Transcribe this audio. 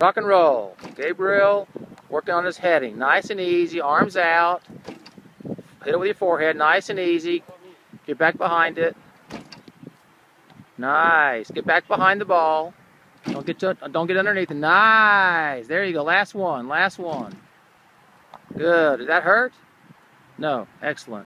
Rock and roll. Gabriel working on his heading. Nice and easy. Arms out. Hit it with your forehead. Nice and easy. Get back behind it. Nice. Get back behind the ball. Don't get to, don't get underneath it. Nice. There you go. Last one. Last one. Good. Did that hurt? No. Excellent.